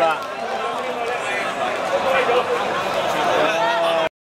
Hola.